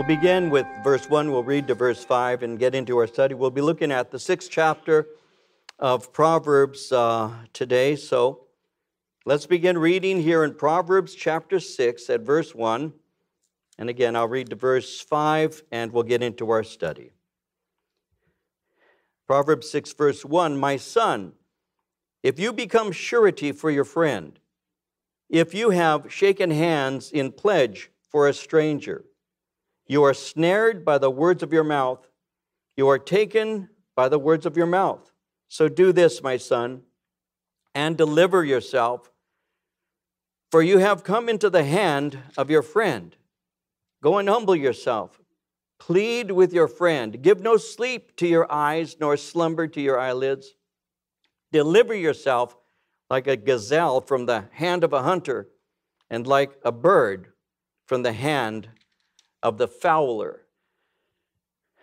We'll begin with verse 1. We'll read to verse 5 and get into our study. We'll be looking at the sixth chapter of Proverbs uh, today. So let's begin reading here in Proverbs chapter 6 at verse 1. And again, I'll read to verse 5 and we'll get into our study. Proverbs 6, verse 1 My son, if you become surety for your friend, if you have shaken hands in pledge for a stranger, you are snared by the words of your mouth, you are taken by the words of your mouth. So do this, my son, and deliver yourself, for you have come into the hand of your friend. Go and humble yourself. Plead with your friend. Give no sleep to your eyes, nor slumber to your eyelids. Deliver yourself like a gazelle from the hand of a hunter, and like a bird from the hand of the fowler.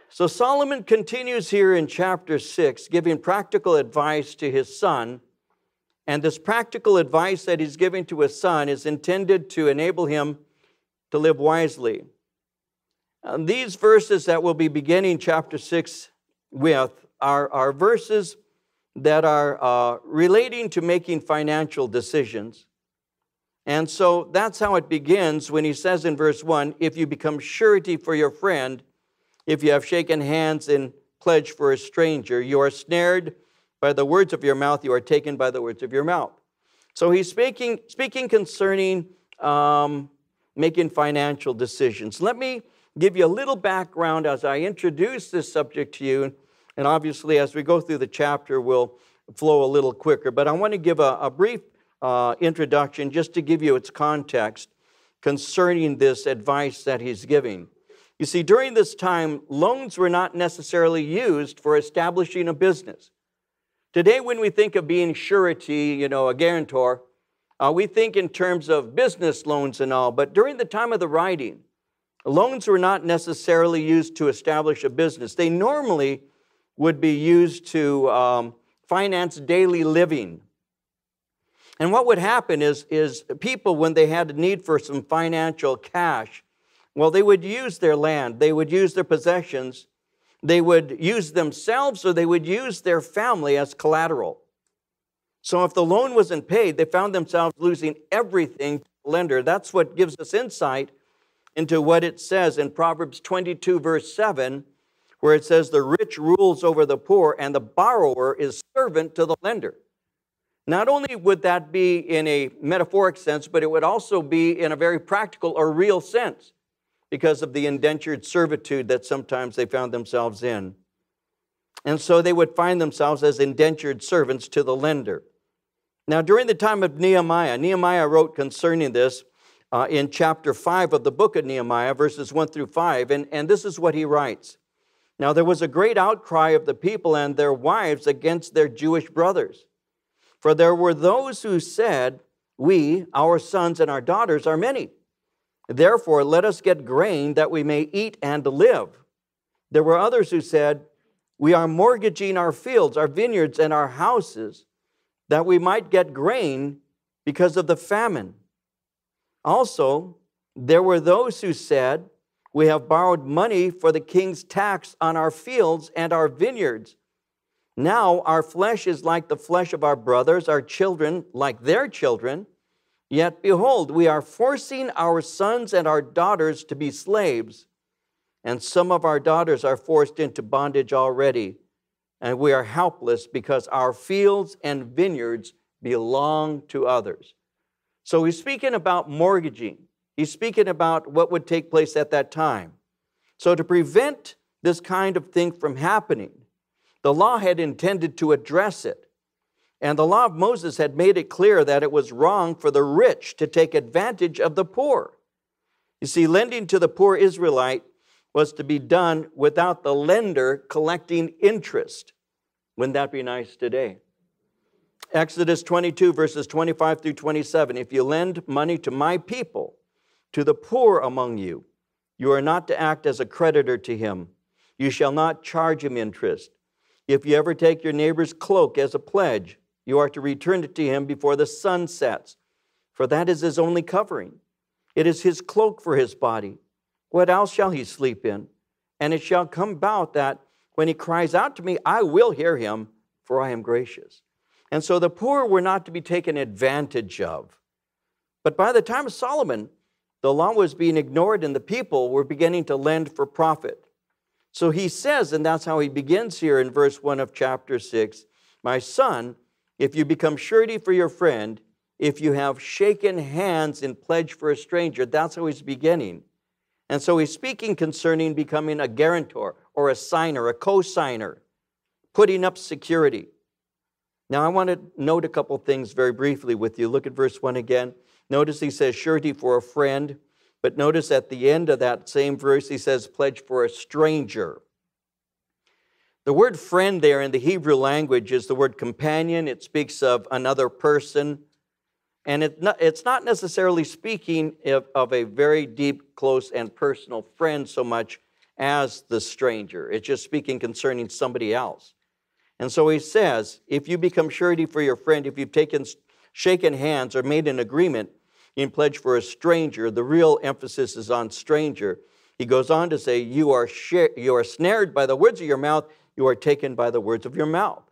So Solomon continues here in chapter 6, giving practical advice to his son. And this practical advice that he's giving to his son is intended to enable him to live wisely. And these verses that we'll be beginning chapter 6 with are, are verses that are uh, relating to making financial decisions. And so that's how it begins when he says in verse 1 if you become surety for your friend, if you have shaken hands in pledge for a stranger, you are snared by the words of your mouth, you are taken by the words of your mouth. So he's speaking, speaking concerning um, making financial decisions. Let me give you a little background as I introduce this subject to you. And obviously, as we go through the chapter, we'll flow a little quicker. But I want to give a, a brief uh, introduction just to give you its context concerning this advice that he's giving. You see, during this time, loans were not necessarily used for establishing a business. Today, when we think of being surety, you know, a guarantor, uh, we think in terms of business loans and all. But during the time of the writing, loans were not necessarily used to establish a business. They normally would be used to um, finance daily living. And what would happen is, is people, when they had a need for some financial cash, well, they would use their land, they would use their possessions, they would use themselves, or they would use their family as collateral. So if the loan wasn't paid, they found themselves losing everything to the lender. That's what gives us insight into what it says in Proverbs 22, verse 7, where it says, The rich rules over the poor, and the borrower is servant to the lender. Not only would that be in a metaphoric sense, but it would also be in a very practical or real sense because of the indentured servitude that sometimes they found themselves in. And so they would find themselves as indentured servants to the lender. Now, during the time of Nehemiah, Nehemiah wrote concerning this uh, in chapter 5 of the book of Nehemiah, verses 1 through 5, and, and this is what he writes. Now, there was a great outcry of the people and their wives against their Jewish brothers. For there were those who said, We, our sons and our daughters, are many Therefore, let us get grain that we may eat and live. There were others who said, We are mortgaging our fields, our vineyards, and our houses that we might get grain because of the famine. Also, there were those who said, We have borrowed money for the king's tax on our fields and our vineyards. Now our flesh is like the flesh of our brothers, our children like their children. Yet behold, we are forcing our sons and our daughters to be slaves, and some of our daughters are forced into bondage already, and we are helpless because our fields and vineyards belong to others. So he's speaking about mortgaging. He's speaking about what would take place at that time. So, to prevent this kind of thing from happening, the law had intended to address it. And the law of Moses had made it clear that it was wrong for the rich to take advantage of the poor. You see, lending to the poor Israelite was to be done without the lender collecting interest. Wouldn't that be nice today? Exodus 22, verses 25 through 27. If you lend money to my people, to the poor among you, you are not to act as a creditor to him. You shall not charge him interest. If you ever take your neighbor's cloak as a pledge, you are to return it to him before the sun sets, for that is his only covering. It is his cloak for his body. What else shall he sleep in? And it shall come about that when he cries out to me, I will hear him, for I am gracious. And so the poor were not to be taken advantage of. But by the time of Solomon, the law was being ignored and the people were beginning to lend for profit. So he says, and that's how he begins here in verse 1 of chapter 6 My son, if you become surety for your friend, if you have shaken hands in pledge for a stranger, that's how he's beginning. And so he's speaking concerning becoming a guarantor or a signer, a co signer, putting up security. Now, I want to note a couple things very briefly with you. Look at verse 1 again. Notice he says surety for a friend, but notice at the end of that same verse he says pledge for a stranger. The word friend there in the Hebrew language is the word companion. It speaks of another person. And it not, it's not necessarily speaking of, of a very deep, close, and personal friend so much as the stranger. It's just speaking concerning somebody else. And so he says, if you become surety for your friend, if you've taken, shaken hands or made an agreement in pledge for a stranger, the real emphasis is on stranger. He goes on to say, you are, you are snared by the words of your mouth, you are taken by the words of your mouth.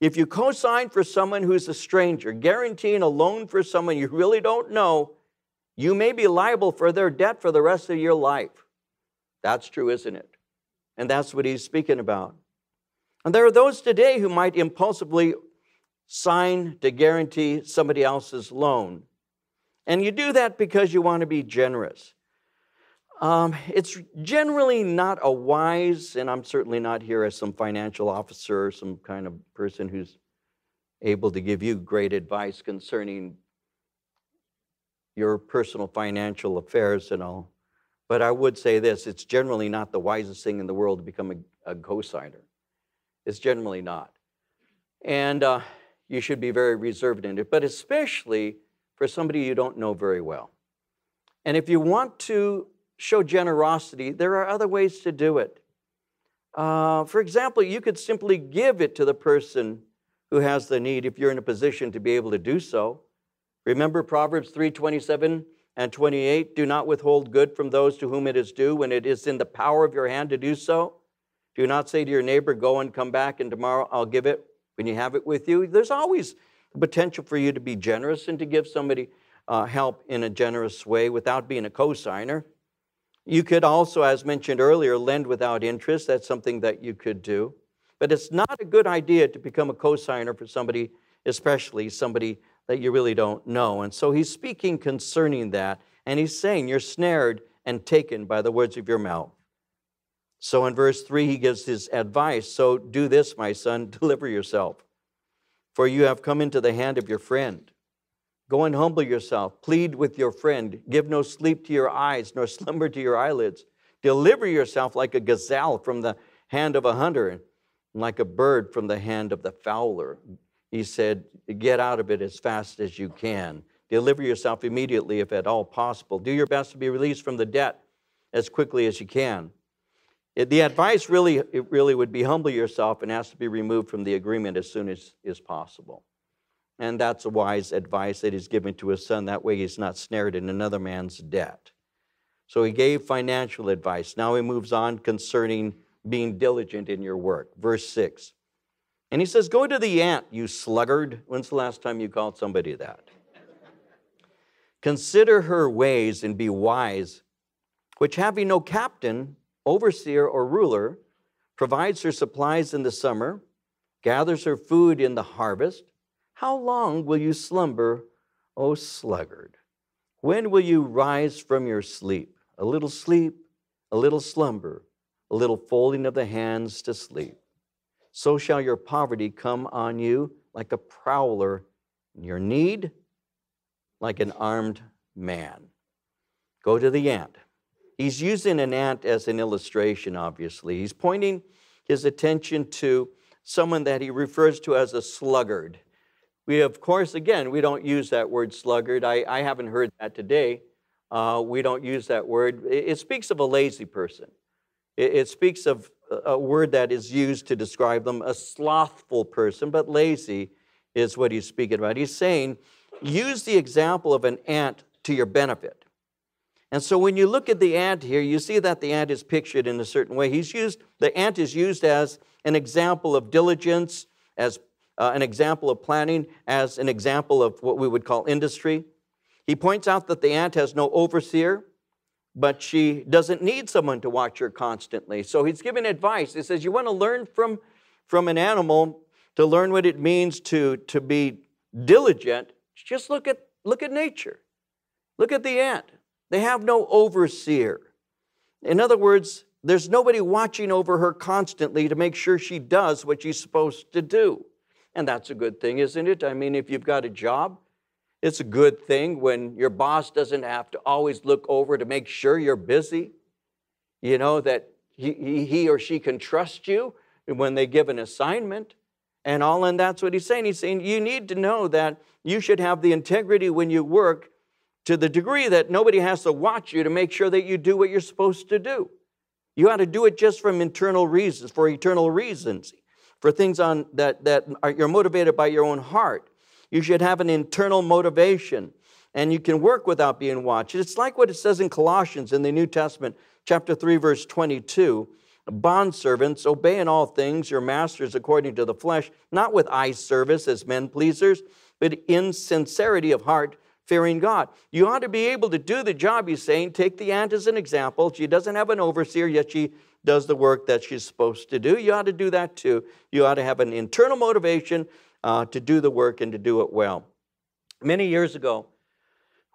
If you co sign for someone who's a stranger, guaranteeing a loan for someone you really don't know, you may be liable for their debt for the rest of your life. That's true, isn't it? And that's what he's speaking about. And there are those today who might impulsively sign to guarantee somebody else's loan. And you do that because you want to be generous. Um, it's generally not a wise, and I'm certainly not here as some financial officer or some kind of person who's able to give you great advice concerning your personal financial affairs and all. But I would say this it's generally not the wisest thing in the world to become a, a co-signer. It's generally not. And uh, you should be very reserved in it, but especially for somebody you don't know very well. And if you want to show generosity, there are other ways to do it. Uh, for example, you could simply give it to the person who has the need if you're in a position to be able to do so. Remember Proverbs 3:27 and 28, do not withhold good from those to whom it is due when it is in the power of your hand to do so. Do not say to your neighbor, go and come back and tomorrow I'll give it when you have it with you. There's always potential for you to be generous and to give somebody uh, help in a generous way without being a cosigner. You could also, as mentioned earlier, lend without interest. That's something that you could do. But it's not a good idea to become a cosigner for somebody, especially somebody that you really don't know. And so he's speaking concerning that, and he's saying, You're snared and taken by the words of your mouth. So in verse 3, he gives his advice So do this, my son, deliver yourself, for you have come into the hand of your friend. Go and humble yourself. Plead with your friend. Give no sleep to your eyes, nor slumber to your eyelids. Deliver yourself like a gazelle from the hand of a hunter, and like a bird from the hand of the fowler. He said, Get out of it as fast as you can. Deliver yourself immediately, if at all possible. Do your best to be released from the debt as quickly as you can. The advice really, it really would be humble yourself and ask to be removed from the agreement as soon as is possible. And that's a wise advice that he's given to his son. That way he's not snared in another man's debt. So he gave financial advice. Now he moves on concerning being diligent in your work. Verse 6. And he says, Go to the ant, you sluggard. When's the last time you called somebody that? Consider her ways and be wise, which having no captain, overseer, or ruler, provides her supplies in the summer, gathers her food in the harvest how long will you slumber, O sluggard? When will you rise from your sleep? A little sleep, a little slumber, a little folding of the hands to sleep. So shall your poverty come on you like a prowler, and your need like an armed man. Go to the ant. He's using an ant as an illustration, obviously. He's pointing his attention to someone that he refers to as a sluggard. We, of course, again, we don't use that word sluggard. I, I haven't heard that today. Uh, we don't use that word. It, it speaks of a lazy person. It, it, speaks of a word that is used to describe them, a slothful person, but lazy is what he's speaking about. He's saying, use the example of an ant to your benefit. And so when you look at the ant here, you see that the ant is pictured in a certain way. He's used, the ant is used as an example of diligence, as uh, an example of planning, as an example of what we would call industry. He points out that the ant has no overseer, but she doesn't need someone to watch her constantly. So he's giving advice. He says, You want to learn from, from an animal to learn what it means to, to be diligent, just look at, look at nature. Look at the ant. They have no overseer. In other words, there's nobody watching over her constantly to make sure she does what she's supposed to do. And that's a good thing, isn't it? I mean, if you've got a job, it's a good thing when your boss doesn't have to always look over to make sure you're busy. You know, that he, he or she can trust you when they give an assignment and all. And that's what he's saying. He's saying you need to know that you should have the integrity when you work to the degree that nobody has to watch you to make sure that you do what you're supposed to do. You ought to do it just from internal reasons, for eternal reasons, for things on that, that are, you're motivated by your own heart. You should have an internal motivation, and you can work without being watched. It's like what it says in Colossians in the New Testament, chapter 3, verse 22. Bondservants, obey in all things your masters according to the flesh, not with eye service as men pleasers, but in sincerity of heart, fearing God. You ought to be able to do the job, he's saying. Take the ant as an example. She doesn't have an overseer, yet she does the work that she's supposed to do. You ought to do that too. You ought to have an internal motivation uh, to do the work and to do it well. Many years ago,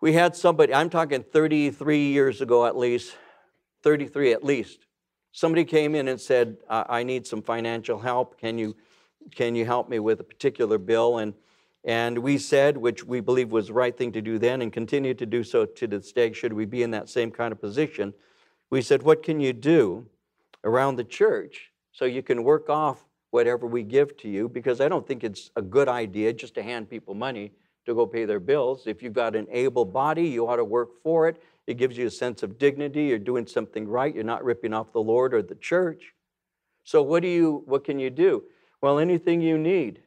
we had somebody, I'm talking 33 years ago at least, 33 at least, Somebody came in and said, I need some financial help. Can you, can you help me with a particular bill? And, and we said, which we believe was the right thing to do then and continue to do so to this day, should we be in that same kind of position, we said, What can you do around the church so you can work off whatever we give to you? Because I don't think it's a good idea just to hand people money to go pay their bills. If you've got an able body, you ought to work for it. It gives you a sense of dignity. You're doing something right. You're not ripping off the Lord or the church. So what do you what can you do? Well, anything you need.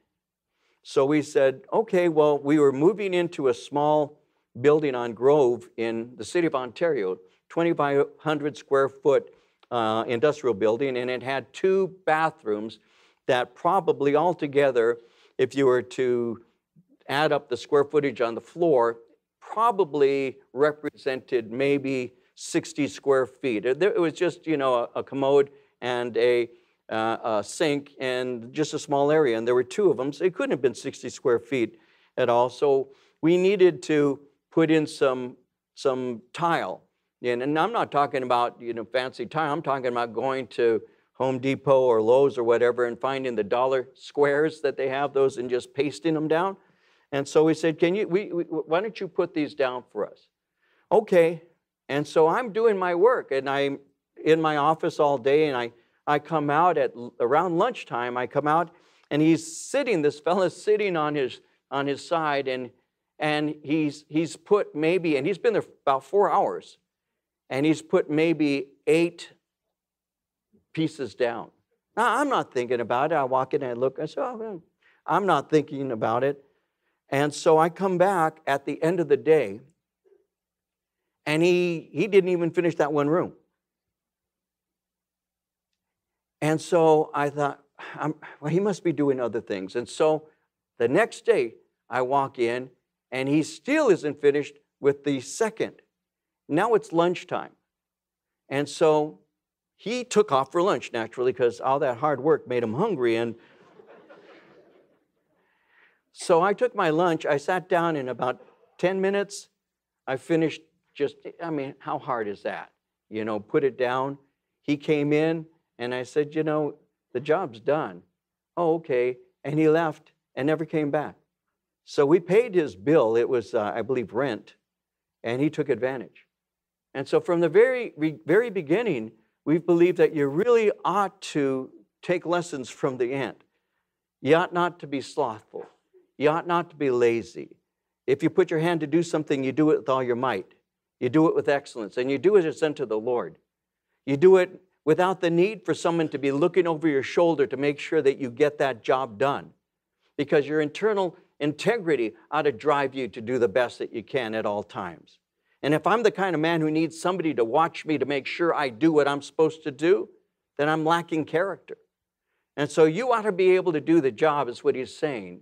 So we said, okay, well, we were moving into a small building on Grove in the city of Ontario, 2,500 square foot uh, industrial building, and it had two bathrooms that probably altogether, if you were to add up the square footage on the floor, probably represented maybe 60 square feet. It was just, you know, a, commode and a, uh, a, sink and just a small area. And there were two of them, so it couldn't have been 60 square feet at all. So we needed to put in some, some tile. And, and I'm not talking about, you know, fancy tile. I'm talking about going to Home Depot or Lowe's or whatever and finding the dollar squares that they have those and just pasting them down. And so we said, Can you, we, we, why don't you put these down for us? Okay. And so I'm doing my work and I'm in my office all day and I, I come out at around lunchtime, I come out and he's sitting, this fellow's sitting on his, on his side and, and he's, he's put maybe, and he's been there about four hours, and he's put maybe eight pieces down. Now, I'm not thinking about it. I walk in and I look, I say, oh, I'm not thinking about it. And so I come back at the end of the day, and he, he didn't even finish that one room. And so I thought, well, he must be doing other things. And so the next day, I walk in, and he still isn't finished with the second. Now it's lunchtime. And so he took off for lunch, naturally, because all that hard work made him hungry. And so I took my lunch. I sat down in about 10 minutes. I finished just, I mean, how hard is that? You know, put it down. He came in and I said, you know, the job's done. Oh, okay. And he left and never came back. So we paid his bill. It was, uh, I believe, rent, and he took advantage. And so from the very, very beginning, we've believed that you really ought to take lessons from the ant. You ought not to be slothful. You ought not to be lazy. If you put your hand to do something, you do it with all your might. You do it with excellence, and you do it as unto the Lord. You do it without the need for someone to be looking over your shoulder to make sure that you get that job done. Because your internal integrity ought to drive you to do the best that you can at all times. And if I'm the kind of man who needs somebody to watch me to make sure I do what I'm supposed to do, then I'm lacking character. And so you ought to be able to do the job, is what he's saying,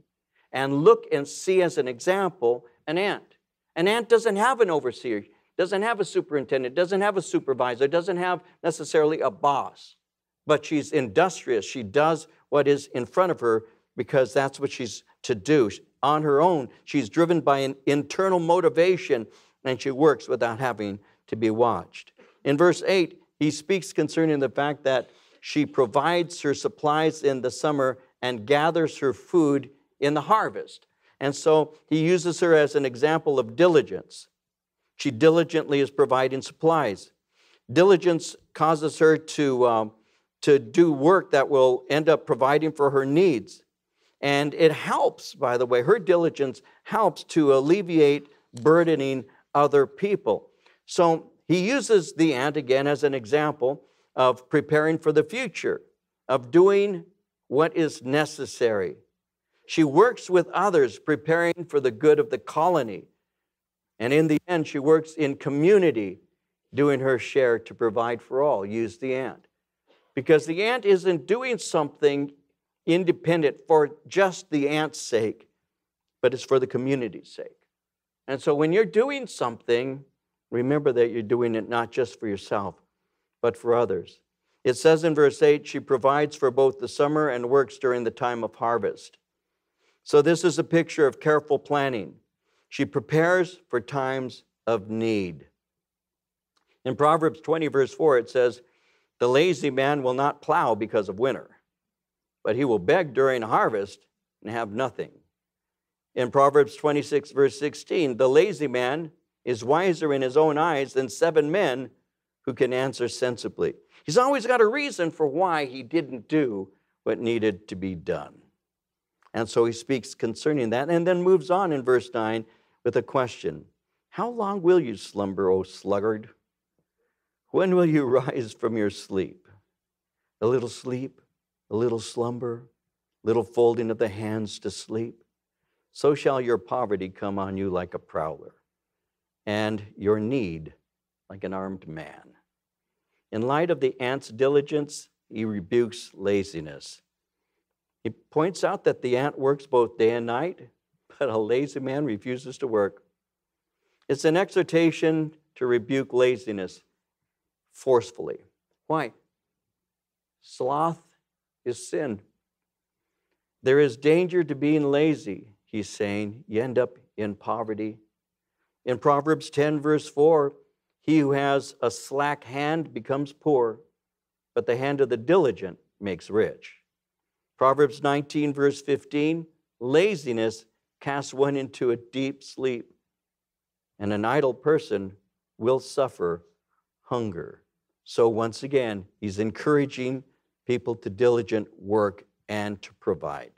and look and see as an example an ant. An ant doesn't have an overseer, doesn't have a superintendent, doesn't have a supervisor, doesn't have necessarily a boss, but she's industrious. She does what is in front of her because that's what she's to do. On her own, she's driven by an internal motivation and she works without having to be watched. In verse 8, he speaks concerning the fact that she provides her supplies in the summer and gathers her food in the harvest. And so he uses her as an example of diligence. She diligently is providing supplies. Diligence causes her to, um, to do work that will end up providing for her needs. And it helps, by the way, her diligence helps to alleviate burdening other people. So he uses the ant again as an example of preparing for the future, of doing what is necessary. She works with others, preparing for the good of the colony. And in the end, she works in community, doing her share to provide for all. Use the ant. Because the ant isn't doing something independent for just the ant's sake, but it's for the community's sake. And so when you're doing something, remember that you're doing it not just for yourself, but for others. It says in verse 8, she provides for both the summer and works during the time of harvest. So this is a picture of careful planning. She prepares for times of need. In Proverbs 20, verse 4, it says, The lazy man will not plow because of winter, but he will beg during harvest and have nothing. In Proverbs 26, verse 16, the lazy man is wiser in his own eyes than seven men who can answer sensibly. He's always got a reason for why he didn't do what needed to be done. And so he speaks concerning that and then moves on in verse 9 with a question How long will you slumber, O sluggard? When will you rise from your sleep? A little sleep, a little slumber, little folding of the hands to sleep so shall your poverty come on you like a prowler, and your need like an armed man. In light of the ant's diligence, he rebukes laziness. He points out that the ant works both day and night, but a lazy man refuses to work. It's an exhortation to rebuke laziness forcefully. Why? Sloth is sin. There is danger to being lazy he's saying you end up in poverty. In Proverbs 10, verse 4, he who has a slack hand becomes poor, but the hand of the diligent makes rich. Proverbs 19, verse 15, laziness casts one into a deep sleep, and an idle person will suffer hunger. So, once again, he's encouraging people to diligent work and to provide.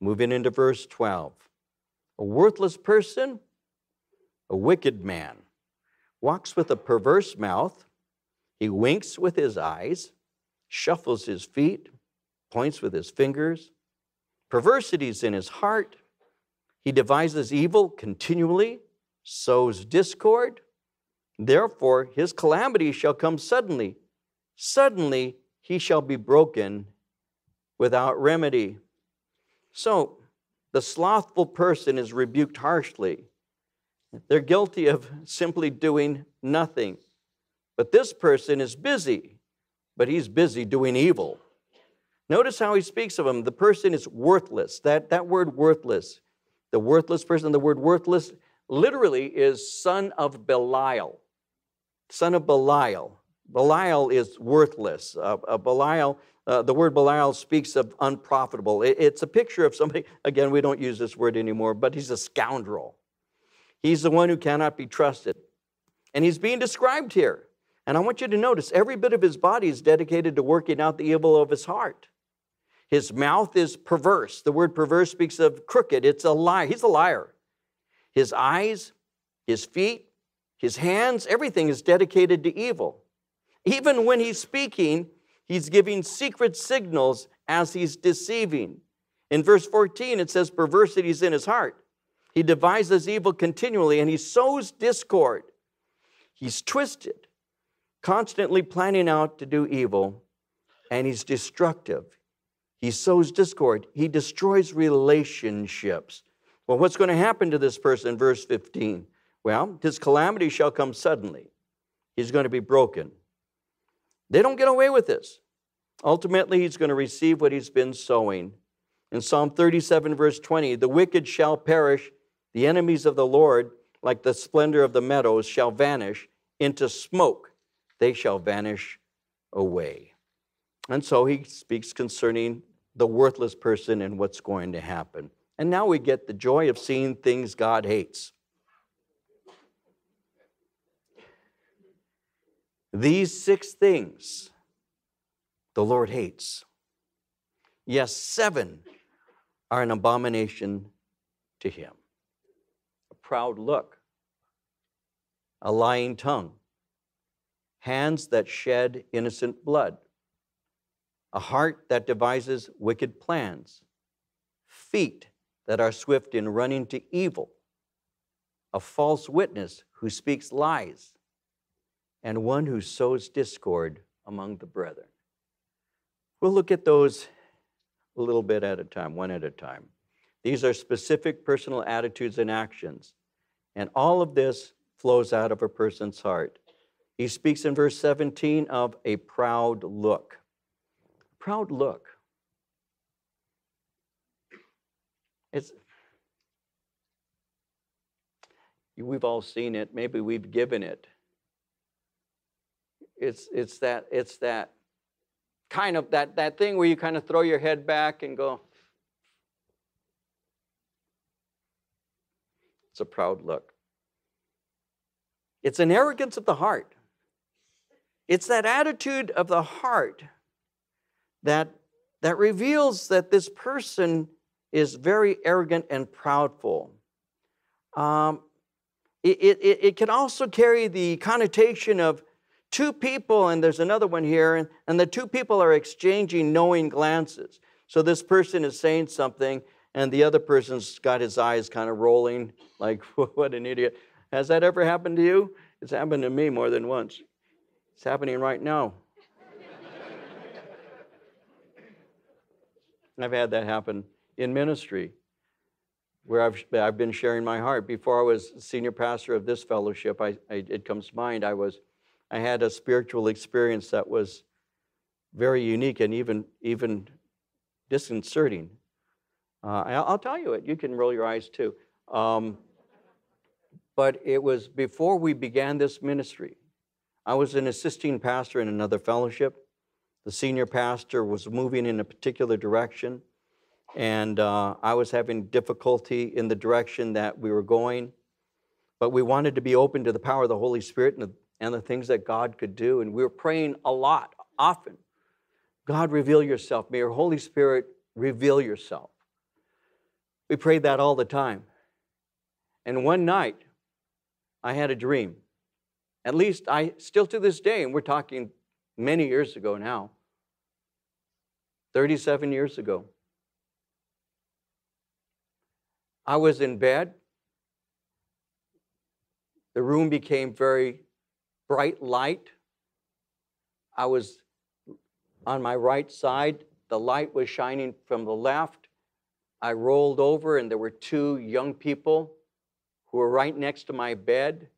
Moving into verse 12. A worthless person, a wicked man, walks with a perverse mouth, he winks with his eyes, shuffles his feet, points with his fingers. Perversity is in his heart. He devises evil continually, sows discord. Therefore, his calamity shall come suddenly. Suddenly, he shall be broken without remedy. So, the slothful person is rebuked harshly. They're guilty of simply doing nothing. But this person is busy, but he's busy doing evil. Notice how he speaks of him. The person is worthless. That, that word worthless, the worthless person, the word worthless literally is son of Belial. Son of Belial. Belial is worthless. Uh, uh, Belial uh, the word Belial speaks of unprofitable. It, it's a picture of somebody, again, we don't use this word anymore, but he's a scoundrel. He's the one who cannot be trusted. And he's being described here. And I want you to notice every bit of his body is dedicated to working out the evil of his heart. His mouth is perverse. The word perverse speaks of crooked. It's a lie. He's a liar. His eyes, his feet, his hands, everything is dedicated to evil. Even when he's speaking, He's giving secret signals as he's deceiving. In verse 14, it says, Perversity is in his heart. He devises evil continually and he sows discord. He's twisted, constantly planning out to do evil, and he's destructive. He sows discord, he destroys relationships. Well, what's going to happen to this person? Verse 15. Well, his calamity shall come suddenly. He's going to be broken. They don't get away with this. Ultimately, he's going to receive what he's been sowing. In Psalm 37, verse 20, the wicked shall perish, the enemies of the Lord, like the splendor of the meadows, shall vanish into smoke. They shall vanish away. And so he speaks concerning the worthless person and what's going to happen. And now we get the joy of seeing things God hates. These six things the Lord hates. Yes, seven are an abomination to him a proud look, a lying tongue, hands that shed innocent blood, a heart that devises wicked plans, feet that are swift in running to evil, a false witness who speaks lies, and one who sows discord among the brethren. We'll look at those a little bit at a time, one at a time. These are specific personal attitudes and actions, and all of this flows out of a person's heart. He speaks in verse 17 of a proud look. Proud look. It's, we've all seen it, maybe we've given it. It's, it's, that, it's that kind of that, that thing where you kind of throw your head back and go, it's a proud look. It's an arrogance of the heart. It's that attitude of the heart that, that reveals that this person is very arrogant and proudful. Um, it, it, it can also carry the connotation of two people, and there's another one here, and, and the two people are exchanging knowing glances. So this person is saying something, and the other person's got his eyes kind of rolling, like, what an idiot. Has that ever happened to you? It's happened to me more than once. It's happening right now. I've had that happen in ministry where I've, I've been sharing my heart. Before I was senior pastor of this fellowship, I, I, it comes to mind, I was I had a spiritual experience that was very unique and even, even disconcerting. Uh, I'll tell you it. You can roll your eyes too. Um, but it was before we began this ministry. I was an assisting pastor in another fellowship. The senior pastor was moving in a particular direction, and uh, I was having difficulty in the direction that we were going. But we wanted to be open to the power of the Holy Spirit and the and the things that God could do. And we were praying a lot, often. God, reveal yourself. May your Holy Spirit reveal yourself. We prayed that all the time. And one night, I had a dream. At least I still to this day, and we're talking many years ago now, 37 years ago. I was in bed. The room became very bright light. I was on my right side. The light was shining from the left. I rolled over, and there were two young people who were right next to my bed.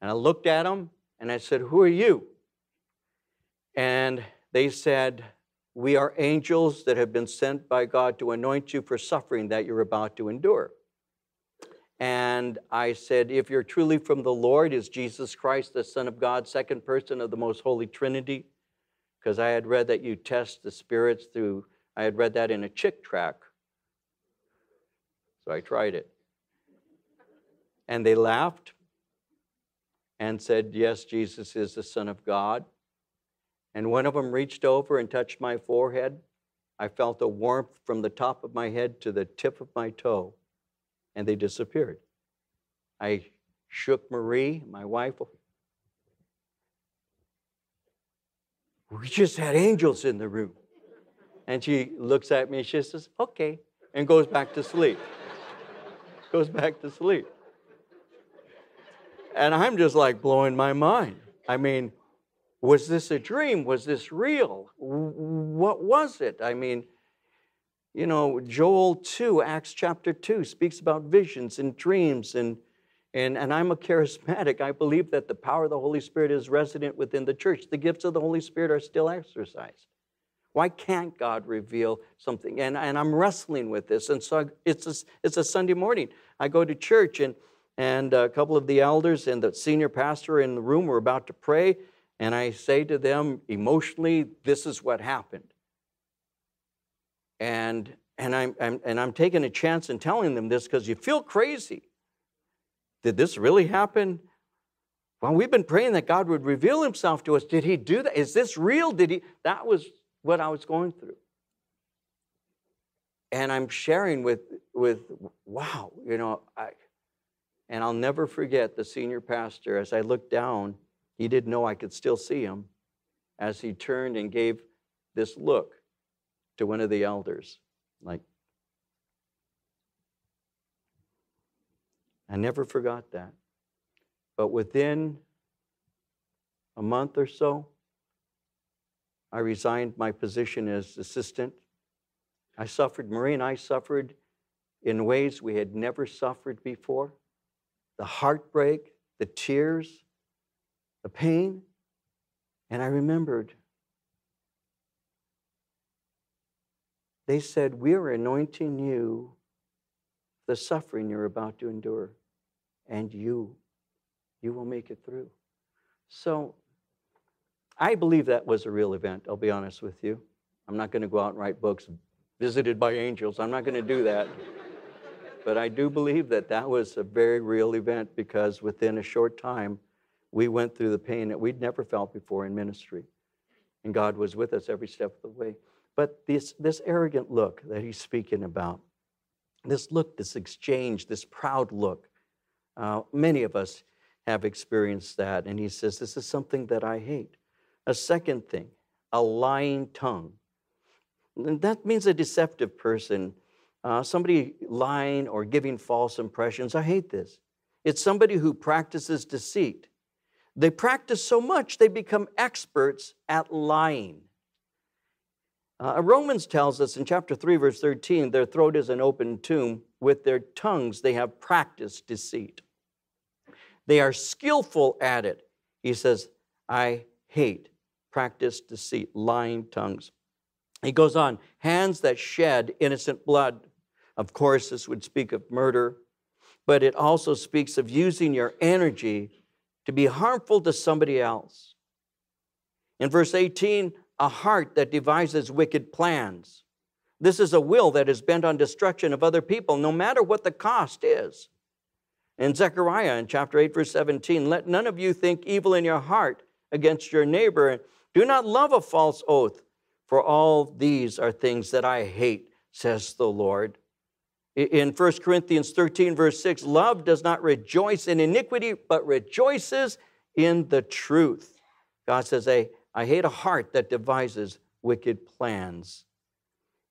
And I looked at them and I said, Who are you? And they said, We are angels that have been sent by God to anoint you for suffering that you're about to endure. And I said, If you're truly from the Lord, is Jesus Christ the Son of God, second person of the most holy Trinity? Because I had read that you test the spirits through, I had read that in a Chick tract. So I tried it. And they laughed and said, Yes, Jesus is the Son of God. And one of them reached over and touched my forehead. I felt a warmth from the top of my head to the tip of my toe and they disappeared. I shook Marie, my wife. We just had angels in the room. And she looks at me, she says, okay, and goes back to sleep. goes back to sleep. and I'm just like blowing my mind. I mean, was this a dream? Was this real? What was it? I mean, you know, Joel 2, Acts chapter 2, speaks about visions and dreams. And, and, and I'm a charismatic. I believe that the power of the Holy Spirit is resident within the church. The gifts of the Holy Spirit are still exercised. Why can't God reveal something? And, and I'm wrestling with this. And so it's a, it's a Sunday morning. I go to church, and, and a couple of the elders and the senior pastor in the room were about to pray. And I say to them emotionally, This is what happened. And, and, I'm, I'm, and I'm taking a chance in telling them this because you feel crazy. Did this really happen? Well, we've been praying that God would reveal himself to us. Did he do that? Is this real? Did he? That was what I was going through. And I'm sharing with, with wow, you know, I, and I'll never forget the senior pastor as I looked down, he didn't know I could still see him as he turned and gave this look to one of the elders. Like, I never forgot that. But within a month or so, I resigned my position as assistant. I suffered, Marie and I suffered in ways we had never suffered before. The heartbreak, the tears, the pain. And I remembered they said, We're anointing you the suffering you're about to endure, and you, you will make it through. So I believe that was a real event, I'll be honest with you. I'm not going to go out and write books visited by angels. I'm not going to do that. but I do believe that that was a very real event because within a short time, we went through the pain that we'd never felt before in ministry. And God was with us every step of the way. But this, this arrogant look that he's speaking about, this look, this exchange, this proud look, uh, many of us have experienced that. And he says, This is something that I hate. A second thing, a lying tongue. And that means a deceptive person, uh, somebody lying or giving false impressions. I hate this. It's somebody who practices deceit. They practice so much they become experts at lying. Uh, Romans tells us in chapter 3, verse 13, their throat is an open tomb. With their tongues, they have practiced deceit. They are skillful at it. He says, I hate practice deceit, lying tongues. He goes on, hands that shed innocent blood. Of course, this would speak of murder, but it also speaks of using your energy to be harmful to somebody else. In verse 18, a heart that devises wicked plans. This is a will that is bent on destruction of other people, no matter what the cost is. In Zechariah, in chapter 8, verse 17, let none of you think evil in your heart against your neighbor. And do not love a false oath, for all these are things that I hate, says the Lord. In 1 Corinthians 13, verse 6, love does not rejoice in iniquity, but rejoices in the truth. God says, I, I hate a heart that devises wicked plans.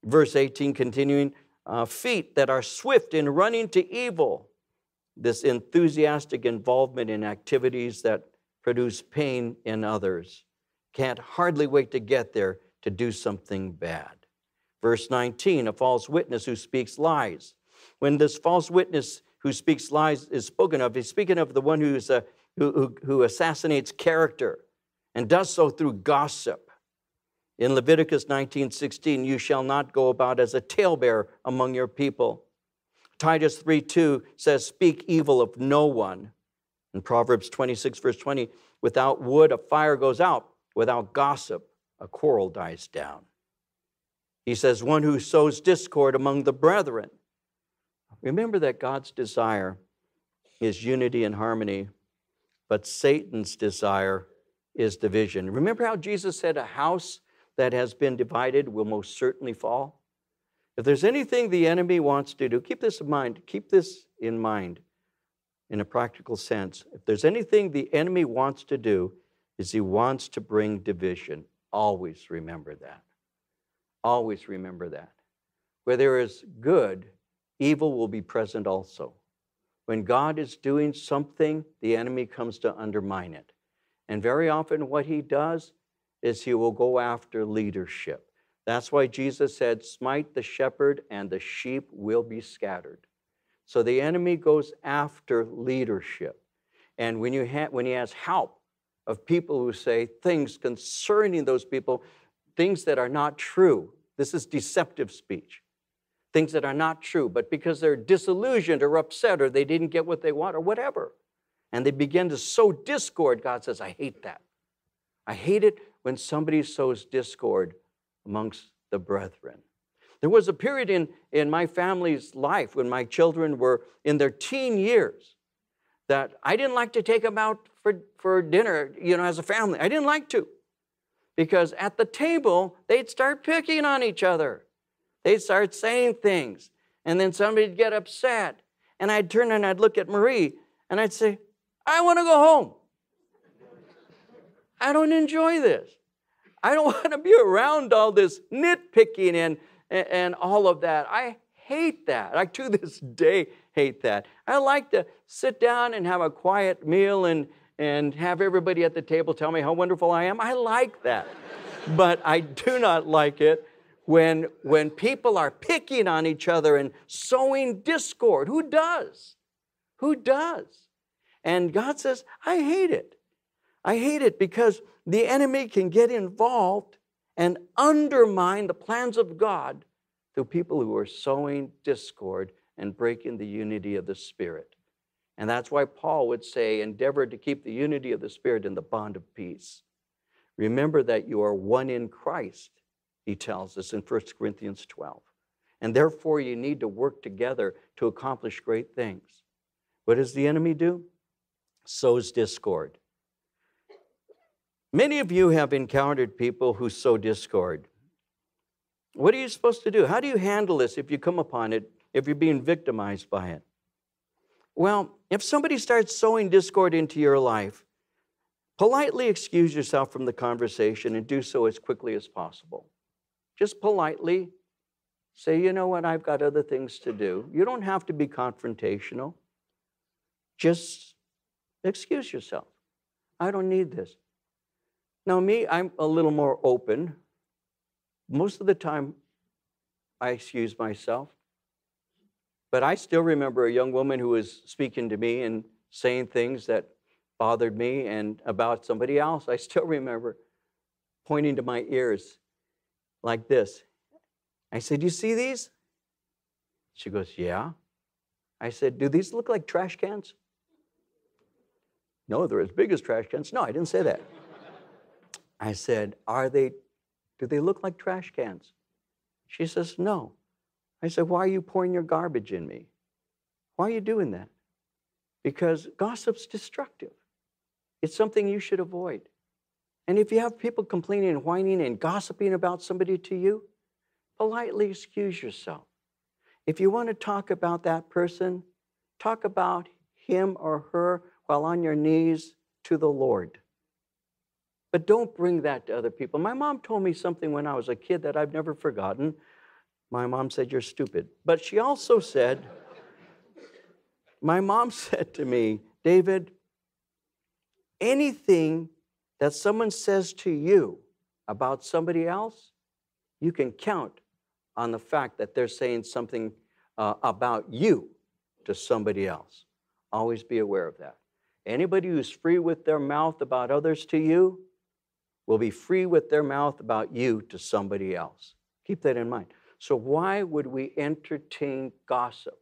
Verse 18, continuing, uh, feet that are swift in running to evil. This enthusiastic involvement in activities that produce pain in others. Can't hardly wait to get there to do something bad. Verse 19, a false witness who speaks lies. When this false witness who speaks lies is spoken of, he's speaking of the one who's a, who, who, who assassinates character and does so through gossip. In Leviticus 19:16, you shall not go about as a talebearer among your people. Titus 3:2 says, Speak evil of no one. In Proverbs 26, verse 20, without wood, a fire goes out. Without gossip, a quarrel dies down. He says, One who sows discord among the brethren. Remember that God's desire is unity and harmony, but Satan's desire is division. Remember how Jesus said, A house that has been divided will most certainly fall? If there's anything the enemy wants to do, keep this in mind. Keep this in mind in a practical sense. If there's anything the enemy wants to do, is he wants to bring division. Always remember that. Always remember that. Where there is good, evil will be present also. When God is doing something, the enemy comes to undermine it. And very often, what he does is he will go after leadership. That's why Jesus said, Smite the shepherd, and the sheep will be scattered. So the enemy goes after leadership. And when, you ha- when he has help of people who say things concerning those people, things that are not true, this is deceptive speech. Things that are not true, but because they're disillusioned or upset or they didn't get what they want or whatever, and they begin to sow discord, God says, I hate that. I hate it when somebody sows discord amongst the brethren. There was a period in, in my family's life when my children were in their teen years that I didn't like to take them out for, for dinner, you know, as a family. I didn't like to. Because at the table, they'd start picking on each other. They'd start saying things. And then somebody'd get upset. And I'd turn and I'd look at Marie and I'd say, I want to go home. I don't enjoy this. I don't want to be around all this nitpicking and, and all of that. I hate that. I to this day hate that. I like to sit down and have a quiet meal and, and have everybody at the table tell me how wonderful I am. I like that. but I do not like it when, when people are picking on each other and sowing discord. Who does? Who does? And God says, I hate it. I hate it because the enemy can get involved and undermine the plans of God through people who are sowing discord and breaking the unity of the Spirit. And that's why Paul would say, endeavor to keep the unity of the Spirit in the bond of peace. Remember that you are one in Christ, he tells us in 1 Corinthians 12. And therefore, you need to work together to accomplish great things. What does the enemy do? Sows discord. Many of you have encountered people who sow discord. What are you supposed to do? How do you handle this if you come upon it, if you're being victimized by it? Well, if somebody starts sowing discord into your life, politely excuse yourself from the conversation and do so as quickly as possible. Just politely say, you know what, I've got other things to do. You don't have to be confrontational. Just excuse yourself. I don't need this. Now, me, I'm a little more open. Most of the time, I excuse myself. But I still remember a young woman who was speaking to me and saying things that bothered me and about somebody else. I still remember pointing to my ears like this. I said, Do You see these? She goes, Yeah. I said, Do these look like trash cans? No, they're as big as trash cans. No, I didn't say that. I said, Are they, do they look like trash cans? She says, No. I said, Why are you pouring your garbage in me? Why are you doing that? Because gossip's destructive. It's something you should avoid. And if you have people complaining and whining and gossiping about somebody to you, politely excuse yourself. If you want to talk about that person, talk about him or her while on your knees to the Lord. But don't bring that to other people. My mom told me something when I was a kid that I've never forgotten. My mom said, You're stupid. But she also said, My mom said to me, David, anything that someone says to you about somebody else, you can count on the fact that they're saying something uh, about you to somebody else. Always be aware of that. Anybody who's free with their mouth about others to you will be free with their mouth about you to somebody else. Keep that in mind. So, why would we entertain gossip?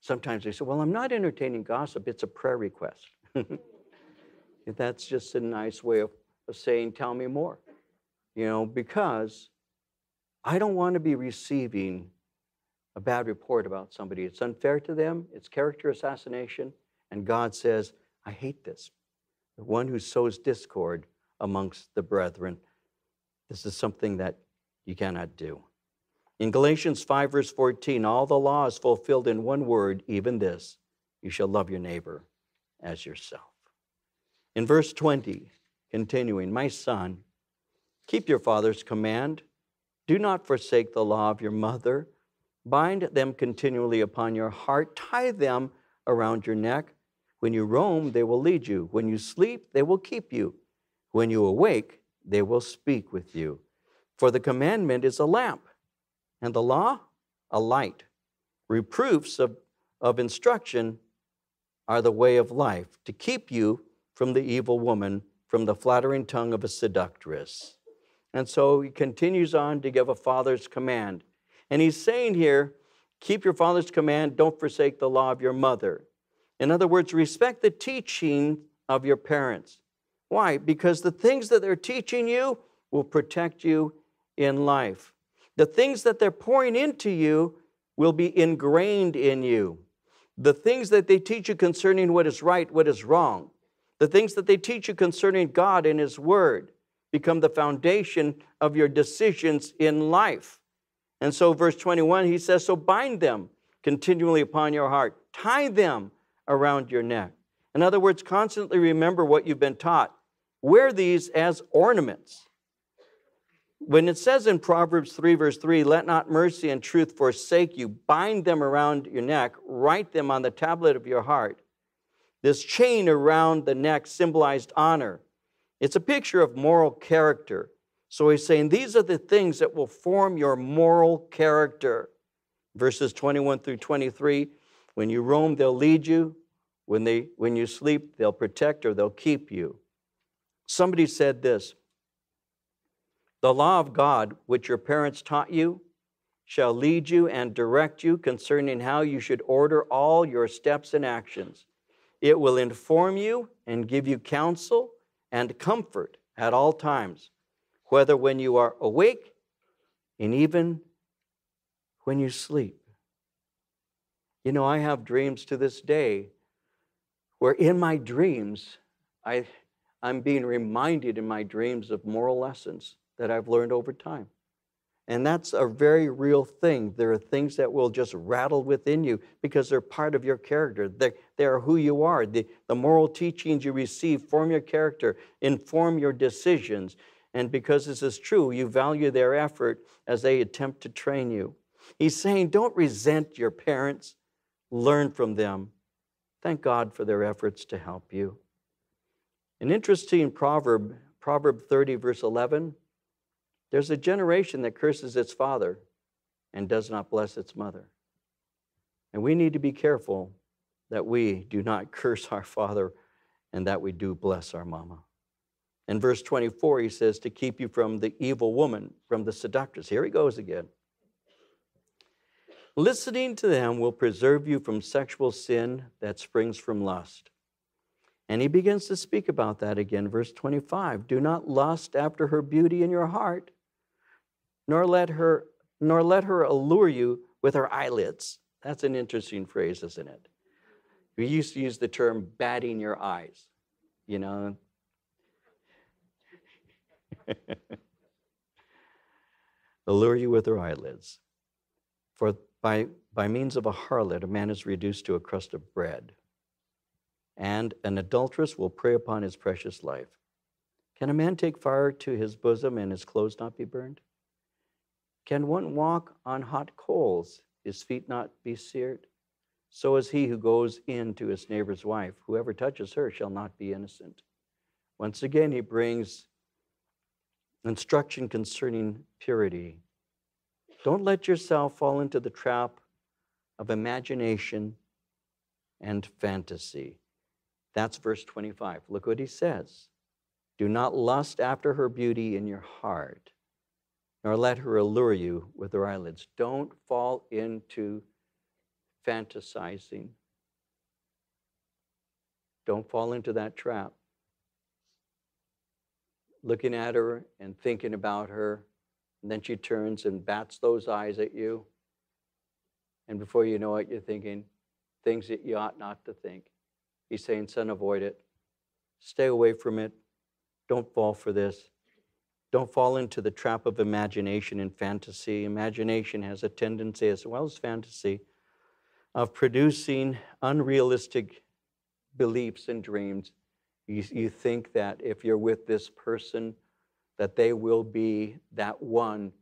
Sometimes they say, Well, I'm not entertaining gossip, it's a prayer request. That's just a nice way of, of saying, Tell me more. You know, because I don't want to be receiving a bad report about somebody. It's unfair to them, it's character assassination, and God says, I hate this. The one who sows discord amongst the brethren. This is something that you cannot do. In Galatians 5, verse 14, all the law is fulfilled in one word, even this you shall love your neighbor as yourself. In verse 20, continuing, my son, keep your father's command. Do not forsake the law of your mother. Bind them continually upon your heart. Tie them around your neck. When you roam, they will lead you. When you sleep, they will keep you. When you awake, they will speak with you. For the commandment is a lamp, and the law, a light. Reproofs of, of instruction are the way of life, to keep you from the evil woman, from the flattering tongue of a seductress. And so he continues on to give a father's command. And he's saying here, keep your father's command, don't forsake the law of your mother. In other words, respect the teaching of your parents. Why? Because the things that they're teaching you will protect you in life. The things that they're pouring into you will be ingrained in you. The things that they teach you concerning what is right, what is wrong, the things that they teach you concerning God and His Word become the foundation of your decisions in life. And so, verse 21, he says, So bind them continually upon your heart, tie them around your neck. In other words, constantly remember what you've been taught. Wear these as ornaments. When it says in Proverbs 3, verse 3, let not mercy and truth forsake you, bind them around your neck, write them on the tablet of your heart. This chain around the neck symbolized honor. It's a picture of moral character. So he's saying these are the things that will form your moral character. Verses 21 through 23 when you roam, they'll lead you. When, they, when you sleep, they'll protect or they'll keep you. Somebody said this The law of God, which your parents taught you, shall lead you and direct you concerning how you should order all your steps and actions. It will inform you and give you counsel and comfort at all times, whether when you are awake and even when you sleep. You know, I have dreams to this day where in my dreams, I, I'm being reminded in my dreams of moral lessons that I've learned over time. And that's a very real thing. There are things that will just rattle within you because they're part of your character. They, they are who you are. The, the moral teachings you receive form your character, inform your decisions. And because this is true, you value their effort as they attempt to train you. He's saying, don't resent your parents. Learn from them. Thank God for their efforts to help you. An interesting proverb, Proverb 30, verse 11 there's a generation that curses its father and does not bless its mother. And we need to be careful that we do not curse our father and that we do bless our mama. In verse 24, he says, to keep you from the evil woman, from the seductress. Here he goes again. Listening to them will preserve you from sexual sin that springs from lust. And he begins to speak about that again, verse 25. Do not lust after her beauty in your heart, nor let her nor let her allure you with her eyelids. That's an interesting phrase, isn't it? We used to use the term batting your eyes, you know. allure you with her eyelids. For by, by means of a harlot, a man is reduced to a crust of bread, and an adulteress will prey upon his precious life. Can a man take fire to his bosom and his clothes not be burned? Can one walk on hot coals, his feet not be seared? So is he who goes in to his neighbor's wife. Whoever touches her shall not be innocent. Once again, he brings instruction concerning purity. Don't let yourself fall into the trap of imagination and fantasy. That's verse 25. Look what he says. Do not lust after her beauty in your heart, nor let her allure you with her eyelids. Don't fall into fantasizing. Don't fall into that trap. Looking at her and thinking about her and then she turns and bats those eyes at you. And before you know it, you're thinking things that you ought not to think. He's saying, Son, avoid it. Stay away from it. Don't fall for this. Don't fall into the trap of imagination and fantasy. Imagination has a tendency, as well as fantasy, of producing unrealistic beliefs and dreams. You, you think that if you're with this person, that they will be that one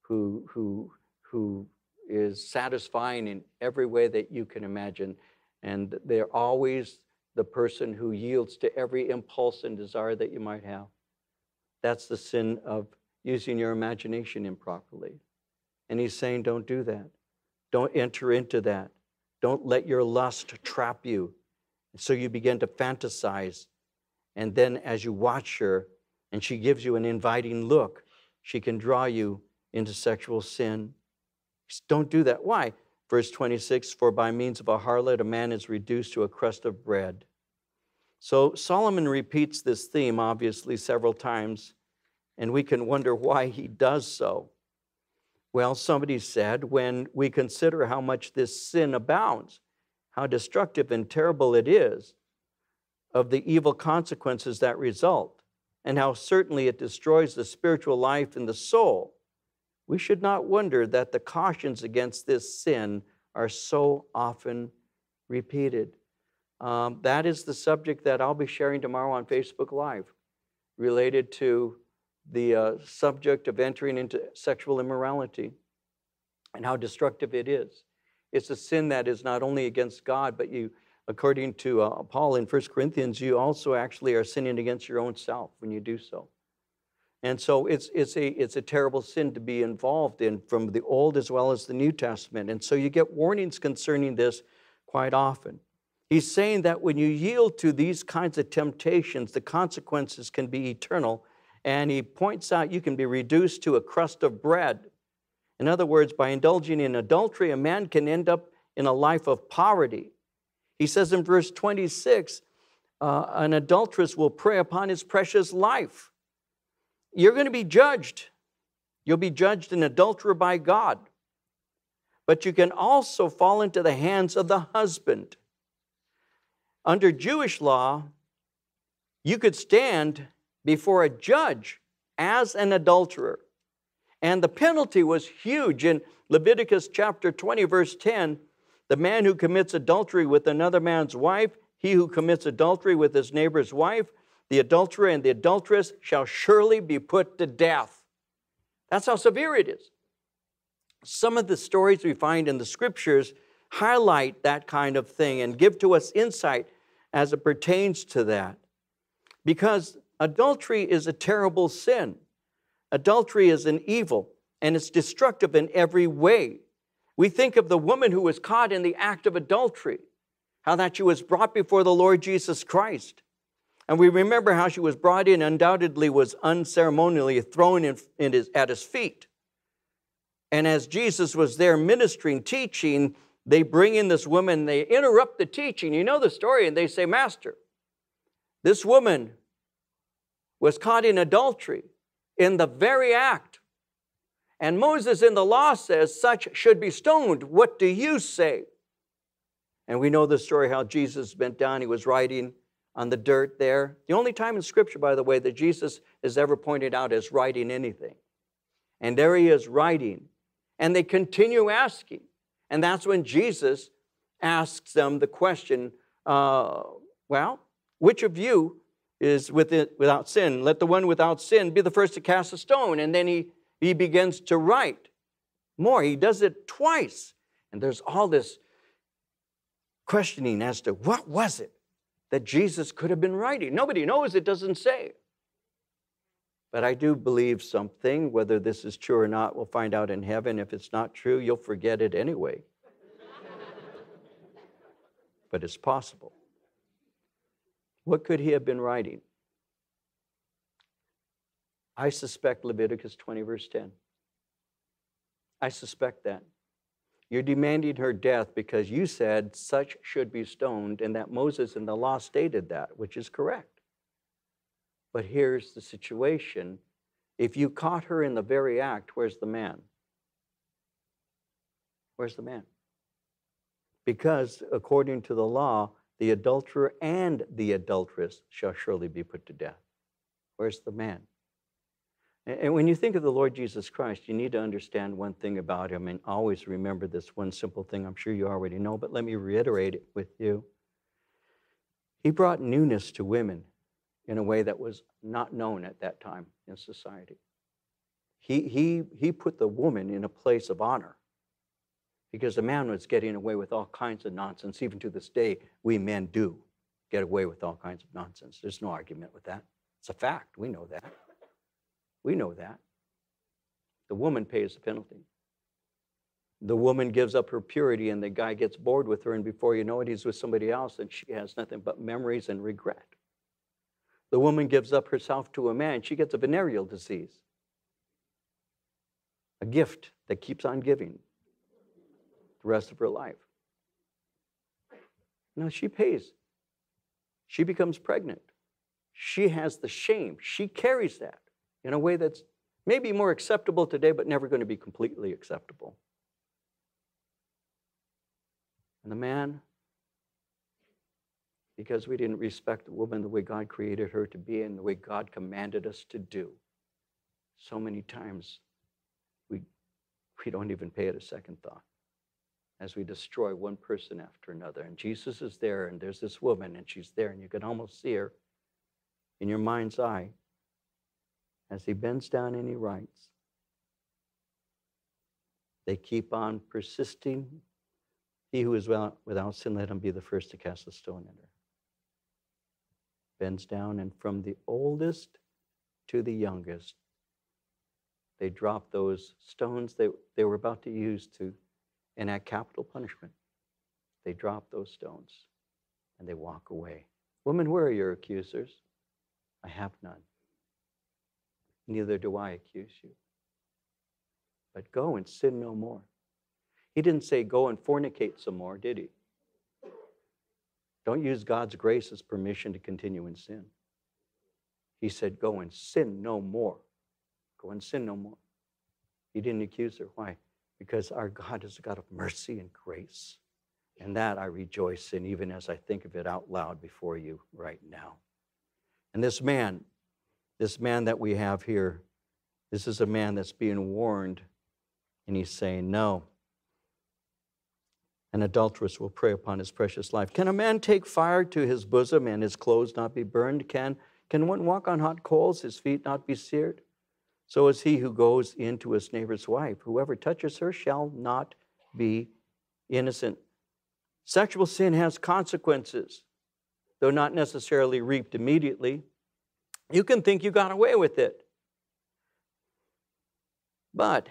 who, who, who is satisfying in every way that you can imagine. And they're always the person who yields to every impulse and desire that you might have. That's the sin of using your imagination improperly. And he's saying, don't do that. Don't enter into that. Don't let your lust trap you. And So you begin to fantasize. And then as you watch her and she gives you an inviting look, she can draw you into sexual sin. Don't do that. Why? Verse 26 For by means of a harlot, a man is reduced to a crust of bread. So Solomon repeats this theme, obviously, several times, and we can wonder why he does so. Well, somebody said, when we consider how much this sin abounds, how destructive and terrible it is, of the evil consequences that result, and how certainly it destroys the spiritual life and the soul, we should not wonder that the cautions against this sin are so often repeated. Um, that is the subject that I'll be sharing tomorrow on Facebook Live related to the uh, subject of entering into sexual immorality and how destructive it is. It's a sin that is not only against God, but you, according to uh, Paul in 1 Corinthians, you also actually are sinning against your own self when you do so. And so it's, it's, a, it's a terrible sin to be involved in from the Old as well as the New Testament. And so you get warnings concerning this quite often. He's saying that when you yield to these kinds of temptations, the consequences can be eternal. And he points out you can be reduced to a crust of bread. In other words, by indulging in adultery, a man can end up in a life of poverty. He says in verse 26 uh, an adulteress will prey upon his precious life you're going to be judged. You'll be judged an adulterer by God. But you can also fall into the hands of the husband. Under Jewish law, you could stand before a judge as an adulterer. And the penalty was huge. In Leviticus chapter 20, verse 10, the man who commits adultery with another man's wife, he who commits adultery with his neighbor's wife, the adulterer and the adulteress shall surely be put to death. That's how severe it is. Some of the stories we find in the scriptures highlight that kind of thing and give to us insight as it pertains to that. Because adultery is a terrible sin. Adultery is an evil and it's destructive in every way. We think of the woman who was caught in the act of adultery, how that she was brought before the Lord Jesus Christ. And we remember how she was brought in, undoubtedly was unceremonially thrown in, in his, at his feet. And as Jesus was there ministering, teaching, they bring in this woman, they interrupt the teaching. You know the story, and they say, Master, this woman was caught in adultery in the very act. And Moses in the law says, Such should be stoned. What do you say? And we know the story how Jesus bent down, he was writing on the dirt there. The only time in Scripture, by the way, that Jesus is ever pointed out as writing anything. And there he is writing. And they continue asking. And that's when Jesus asks them the question uh, well, which of you is without sin? Let the one without sin be the first to cast a stone. And then he, he begins to write more. He does it twice. And there's all this questioning as to what was it? that Jesus could have been writing. Nobody knows, it doesn't say. But I do believe something, whether this is true or not, we'll find out in heaven. If it's not true, you'll forget it anyway. but it's possible. What could he have been writing? I suspect Leviticus 20, verse 10. I suspect that. You're demanding her death because you said such should be stoned, and that Moses in the law stated that, which is correct. But here's the situation if you caught her in the very act, where's the man? Where's the man? Because according to the law, the adulterer and the adulteress shall surely be put to death. Where's the man? And when you think of the Lord Jesus Christ, you need to understand one thing about him and always remember this one simple thing. I'm sure you already know, but let me reiterate it with you. He brought newness to women in a way that was not known at that time in society. He, he, he put the woman in a place of honor. because the man was getting away with all kinds of nonsense. Even to this day, we men do get away with all kinds of nonsense. There's no argument with that. It's a fact. We know that. We know that. The woman pays the penalty. The woman gives up her purity, and the guy gets bored with her, and before you know it, he's with somebody else, and she has nothing but memories and regret. The woman gives up herself to a man, she gets a venereal disease, a gift that keeps on giving the rest of her life. Now she pays. She becomes pregnant. She has the shame. She carries that in a way that's maybe more acceptable today, but never going to be completely acceptable. And the man, because we didn't respect the woman the way God created her to be and the way God commanded us to do, so many times we, we don't even pay it a second thought as we destroy one person after another. And Jesus is there, and there's this woman, and she's there, and you can almost see her in your mind's eye as he bends down and he writes. They keep on persisting. He who is without, without sin, let him be the first to cast a stone at her. Bends down, and from the oldest to the youngest, they drop those stones they, they were about to use to enact capital punishment. They drop those stones and they walk away. Woman, where are your accusers? I have none. Neither do I accuse you. But go and sin no more. He didn't say go and fornicate some more, did he? Don't use God's grace as permission to continue in sin. He said, Go and sin no more. Go and sin no more. He didn't accuse her. Why? Because our God is a God of mercy and grace. And that I rejoice in, even as I think of it out loud before you right now. And this man, this man that we have here, this is a man that's being warned, and he's saying, No. An adulteress will prey upon his precious life. Can a man take fire to his bosom and his clothes not be burned? Can, can one walk on hot coals, his feet not be seared? So is he who goes into his neighbor's wife. Whoever touches her shall not be innocent. Sexual sin has consequences, though not necessarily reaped immediately. You can think you got away with it. But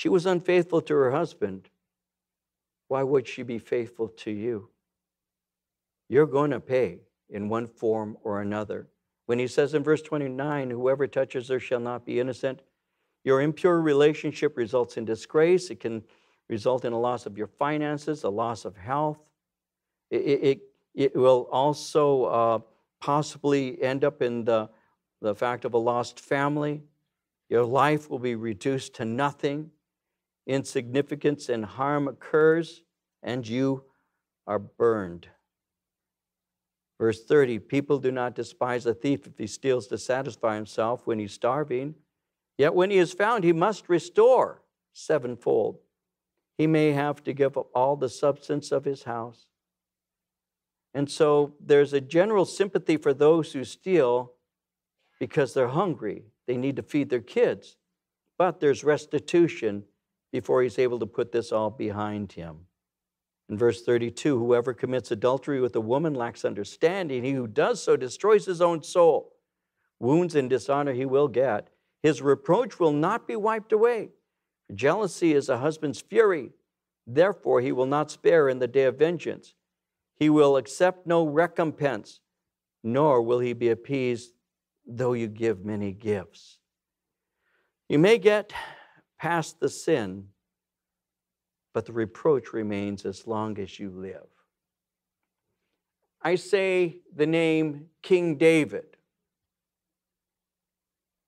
she was unfaithful to her husband. Why would she be faithful to you? You're going to pay in one form or another. When he says in verse 29, whoever touches her shall not be innocent, your impure relationship results in disgrace. It can result in a loss of your finances, a loss of health. It, it, it will also uh, possibly end up in the, the fact of a lost family. Your life will be reduced to nothing. Insignificance and harm occurs, and you are burned. Verse 30 People do not despise a thief if he steals to satisfy himself when he's starving. Yet when he is found, he must restore sevenfold. He may have to give up all the substance of his house. And so there's a general sympathy for those who steal because they're hungry. They need to feed their kids. But there's restitution before he's able to put this all behind him. In verse 32, whoever commits adultery with a woman lacks understanding. He who does so destroys his own soul. Wounds and dishonor he will get. His reproach will not be wiped away. Jealousy is a husband's fury. Therefore, he will not spare in the day of vengeance. He will accept no recompense, nor will he be appeased though you give many gifts. You may get past the sin, but the reproach remains as long as you live. I say the name King David.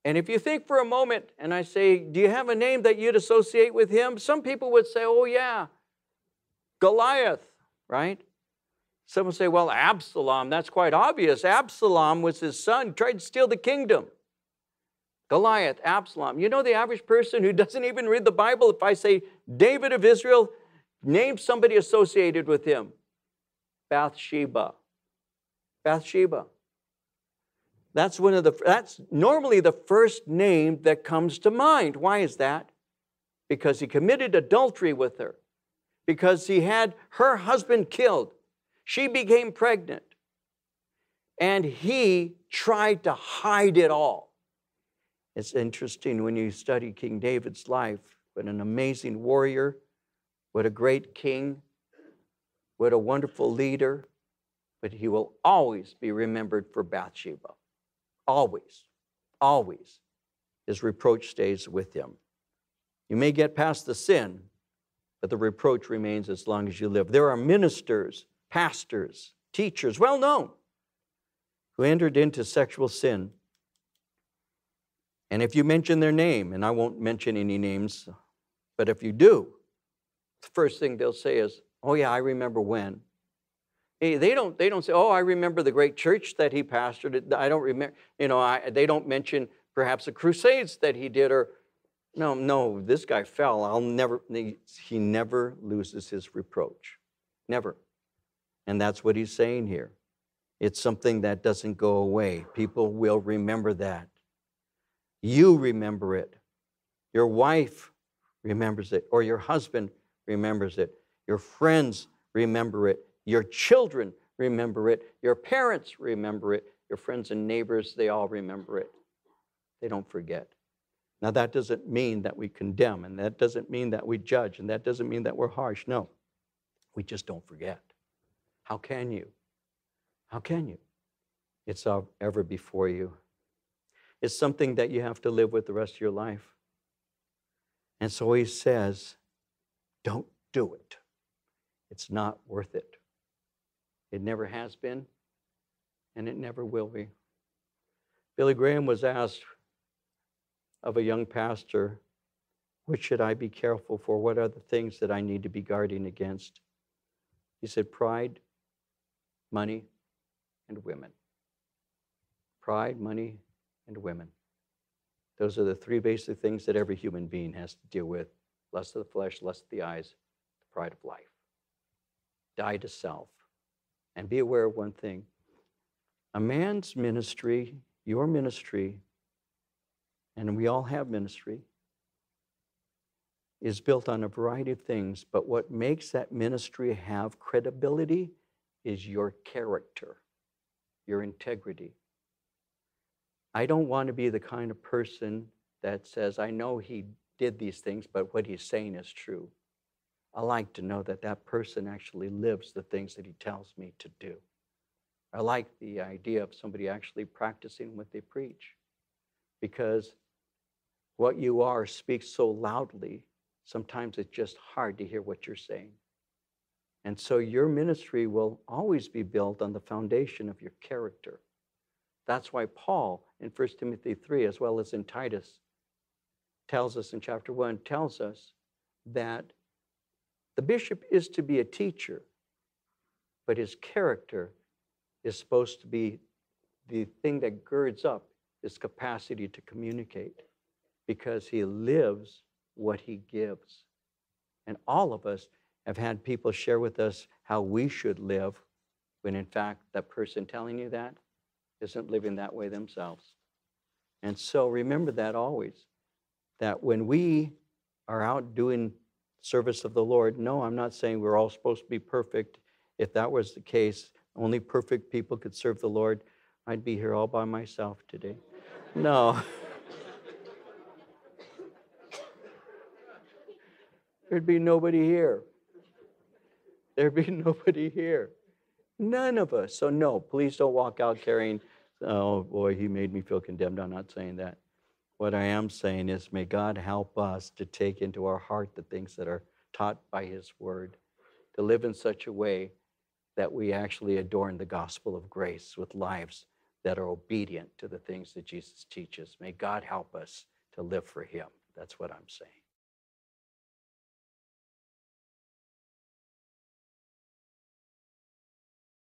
And if you think for a moment and I say, Do you have a name that you'd associate with him? Some people would say, Oh, yeah, Goliath, right? Some would say, Well, Absalom, that's quite obvious. Absalom was his son, tried to steal the kingdom. Goliath, Absalom. You know the average person who doesn't even read the Bible, if I say David of Israel, name somebody associated with him. Bathsheba. Bathsheba. That's one of the that's normally the first name that comes to mind. Why is that? because he committed adultery with her, because he had her husband killed. She became pregnant. And he tried to hide it all. It's interesting when you study King David's life, what an amazing warrior, what a great king, what a wonderful leader, but he will always be remembered for Bathsheba. Always, always. His reproach stays with him. You may get past the sin, but the reproach remains as long as you live. There are ministers, pastors, teachers, well known, who entered into sexual sin. And if you mention their name, and I won't mention any names, but if you do, the first thing they'll say is, Oh, yeah, I remember when. Hey, they don't, they don't say, Oh, I remember the great church that he pastored. I don't remember, you know, I, they don't mention perhaps the crusades that he did or no, no, this guy fell. I'll never, he never loses his reproach. Never. And that's what he's saying here. It's something that doesn't go away. People will remember that. You remember it. Your wife remembers it, or your husband remembers it. Your friends remember it. Your children remember it. Your parents remember it. Your friends and neighbors, they all remember it. They don't forget. Now, that doesn't mean that we condemn, and that doesn't mean that we judge, and that doesn't mean that we're harsh. No, we just don't forget. How can you? How can you? It's ever before you. It's something that you have to live with the rest of your life. And so he says, don't do it. It's not worth it. It never has been, and it never will be. Billy Graham was asked of a young pastor, which should I be careful for? What are the things that I need to be guarding against? He said, pride, money, and women. Pride, money, and women. Those are the three basic things that every human being has to deal with lust of the flesh, lust of the eyes, the pride of life. Die to self. And be aware of one thing a man's ministry, your ministry, and we all have ministry, is built on a variety of things, but what makes that ministry have credibility is your character, your integrity. I don't want to be the kind of person that says, I know he did these things, but what he's saying is true. I like to know that that person actually lives the things that he tells me to do. I like the idea of somebody actually practicing what they preach because what you are speaks so loudly, sometimes it's just hard to hear what you're saying. And so your ministry will always be built on the foundation of your character. That's why Paul in 1 Timothy 3, as well as in Titus, tells us in chapter 1, tells us that the bishop is to be a teacher, but his character is supposed to be the thing that girds up his capacity to communicate because he lives what he gives. And all of us have had people share with us how we should live when in fact that person telling you that isn't living that way themselves. And so remember that always that when we are out doing service of the Lord, no, I'm not saying we're all supposed to be perfect. If that was the case, only perfect people could serve the Lord, I'd be here all by myself today. No. There'd be nobody here. There'd be nobody here. None of us. So, no, please don't walk out carrying, oh boy, he made me feel condemned. I'm not saying that. What I am saying is, may God help us to take into our heart the things that are taught by His Word, to live in such a way that we actually adorn the gospel of grace with lives that are obedient to the things that Jesus teaches. May God help us to live for Him. That's what I'm saying.